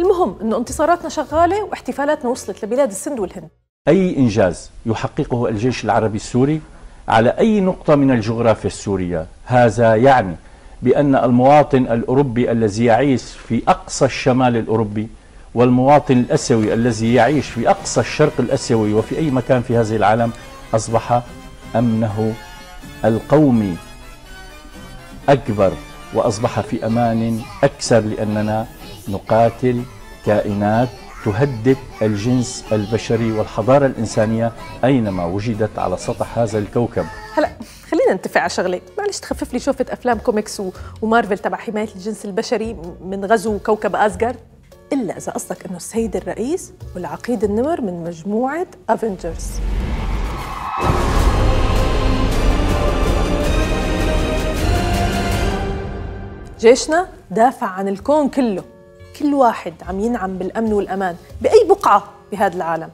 المهم إنه انتصاراتنا شغالة واحتفالاتنا وصلت لبلاد السند والهند. أي إنجاز يحققه الجيش العربي السوري على أي نقطة من الجغرافيا السورية؟ هذا يعني بأن المواطن الأوروبي الذي يعيش في أقصى الشمال الأوروبي والمواطن الأسيوي الذي يعيش في أقصى الشرق الأسيوي وفي أي مكان في هذا العالم أصبح أمنه القومي أكبر وأصبح في أمان أكثر لأننا نقاتل كائنات تهدد الجنس البشري والحضارة الإنسانية أينما وجدت على سطح هذا الكوكب. هلا خلينا نتفق على شغلة. معلش تخفف لي شوفة أفلام كوميكس و... ومارفل تبع حماية الجنس البشري من غزو كوكب Asgard إلا إذا قصدك إنه السيد الرئيس والعقيد النمر من مجموعة Avengers جيشنا دافع عن الكون كله. كل واحد عم ينعم بالامن والامان باي بقعه بهذا العالم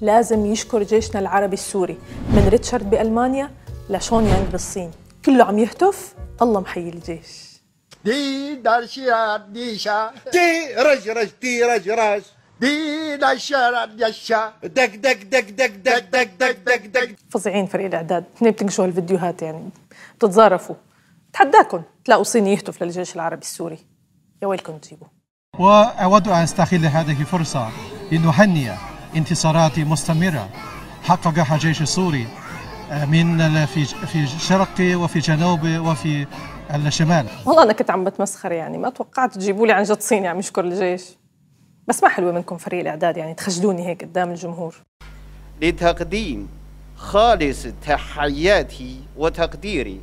لازم يشكر جيشنا العربي السوري من ريتشارد بالمانيا لشون يانغ بالصين كله عم يهتف الله محيي الجيش دي دارشيا ديشا دي رج رج دي رج رج دي دارشيا ديشا دق دق دق دق دق دق دق دق دق فظيعين فريق الاعداد اثنين بتنقشوا هالفيديوهات يعني بتتظارفوا تحداكم تلاقوا صيني يهتف للجيش العربي السوري يا ويلكم تجيبوا وأود أن أستغل هذه الفرصة لنهنئ انتصارات مستمرة حققها الجيش السوري من في في الشرق وفي جنوب وفي الشمال. والله أنا كنت عم بتمسخر يعني ما توقعت تجيبوا لي عن جد صيني عم يشكر الجيش. بس ما حلوة منكم فريق الإعداد يعني تخجلوني هيك قدام الجمهور. لتقديم خالص تحياتي وتقديري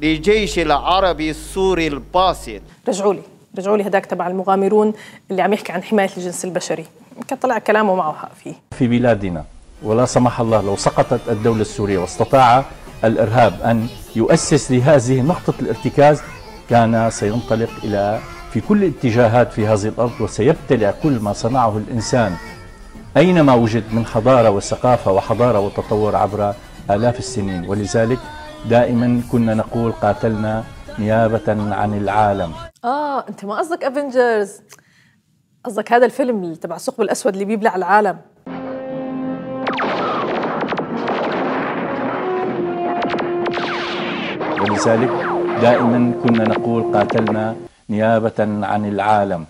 للجيش العربي السوري الباسل رجعوا لي. رجعوا لي هداك تبع المغامرون اللي عم يحكي عن حماية الجنس البشري. كان طلع كلامه معه حق فيه. في بلادنا ولا سمح الله لو سقطت الدولة السورية واستطاع الإرهاب أن يؤسس لهذه نقطة الارتكاز كان سينطلق إلى في كل الاتجاهات في هذه الأرض وسيبتلع كل ما صنعه الإنسان. أينما وجد من حضارة وثقافة وحضارة وتطور عبر آلاف السنين. ولذلك دائما كنا نقول قاتلنا نيابة عن العالم. آه أنت ما قصدك افنجرز قصدك هذا الفيلم اللي تبع الثقب الأسود اللي بيبلع العالم. ولذلك دائما كنا نقول قاتلنا نيابة عن العالم.